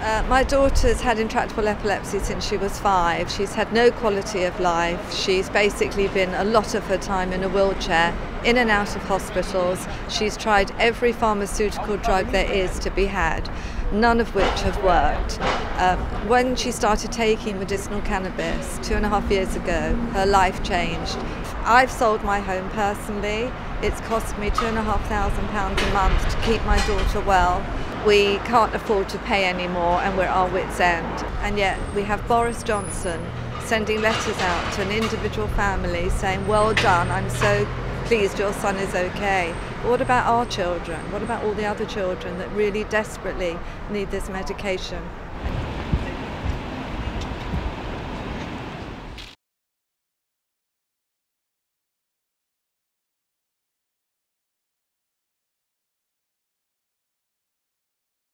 Uh, my daughter's had intractable epilepsy since she was five. She's had no quality of life. She's basically been a lot of her time in a wheelchair, in and out of hospitals. She's tried every pharmaceutical drug there is to be had, none of which have worked. Uh, when she started taking medicinal cannabis two and a half years ago, her life changed. I've sold my home personally. It's cost me two and a half thousand pounds a month to keep my daughter well we can't afford to pay anymore and we're at our wits' end. And yet we have Boris Johnson sending letters out to an individual family saying, Well done, I'm so pleased your son is okay. What about our children? What about all the other children that really desperately need this medication?